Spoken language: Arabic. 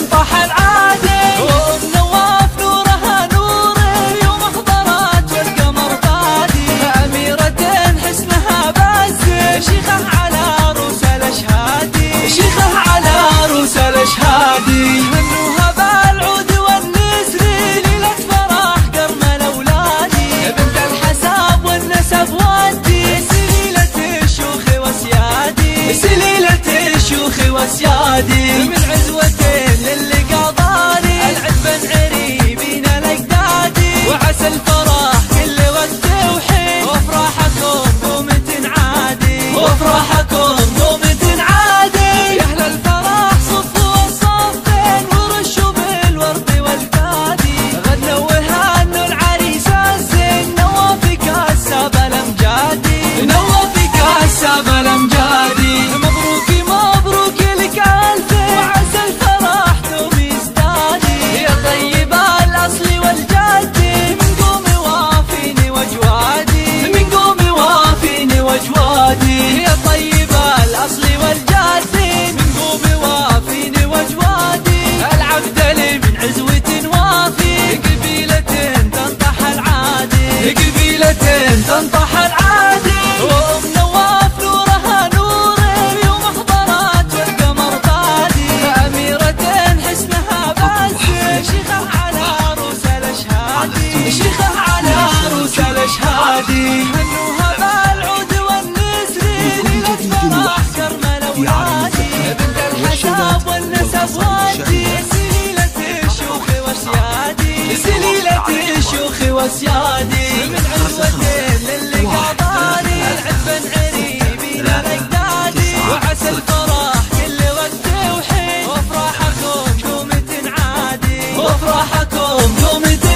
انطح العالم تنطح العادي. ونواف نورها نور اليوم حضرات والقمر طادي. أميرة حسنها باسم شيخة على عروس الأشهادي. شيخة على عروس الأشهادي. حنوها بالعود والنسر. ليلة فرح كرمل أولادي. بنت الحساب والنسب والدي سليلة الشيوخ وسيادي. سليلة الشيوخ وسيادي. 多美。